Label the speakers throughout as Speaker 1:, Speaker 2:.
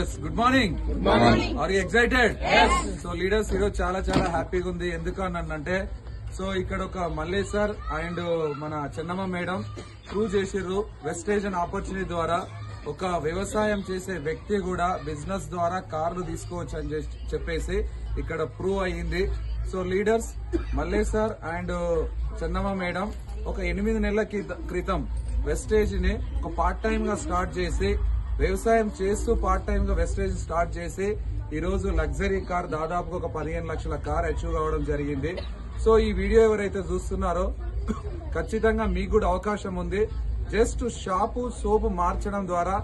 Speaker 1: yes good morning good morning are excited so leaders ఈరోజు చాలా చాలా హ్యాపీగా ఉంది. ఎందుకు అని అంటే సో ఇక్కడ ఒక మల్లేష్ సార్ అండ్ మన చెన్నమ్మ మేడం ప్రూవ్ చేసిర్రు. వెస్టేజన్ ఆపర్చునిటీ ద్వారా ఒక వ్యవసాయం చేసే వ్యక్తి కూడా బిజినెస్ ద్వారా కార్లు తీసుకోవచ్చు అని చెప్పేసి ఇక్కడ ప్రూవ్ అయ్యింది. So leaders Mallesh sir and Chennamma madam ఒక ఎనిమిది నెలల క్రిత- వెస్టేజ్ని ఒక పార్ట్ టైం గా స్టార్ట్ చేసి వ్యవసాయం చేస్తూ పార్ట్ టైమ్గా వెస్టేజ్ స్టార్ట్ చేసి ఈ రోజు లగ్జరీ కార్ దాదాపుగా ఒక పదిహేను లక్షల కార్ అచీవ్ కావడం జరిగింది. సో ఈ వీడియో ఎవరైతే చూస్తున్నారో ఖచ్చితంగా మీకు కూడా అవకాశం ఉంది. జస్ట్ షాపు సోపు మార్చడం ద్వారా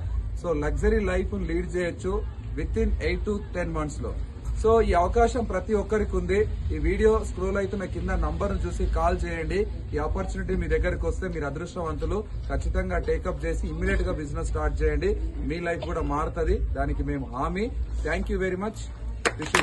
Speaker 1: సో లగ్జరీ లైఫ్ లీడ్ చేయొచ్చు with in eight to ten మంత్స్లో. సో ఈ అవకాశం ప్రతి ఒక్కరికి ఉంది. ఈ వీడియో స్క్రోల్ అవుతున్న కింద నంబర్ను చూసి కాల్ చేయండి. ఈ ఆపర్చునిటీ మీ దగ్గరికి వస్తే మీరు అదృష్టవంతులు. ఖచ్చితంగా టేకప్ చేసి ఇమ్మీడియట్గా బిజినెస్ స్టార్ట్ చేయండి. మీ లైఫ్ కూడా మారుతుంది. దానికి మేము హామీ. Thank you very much. Wish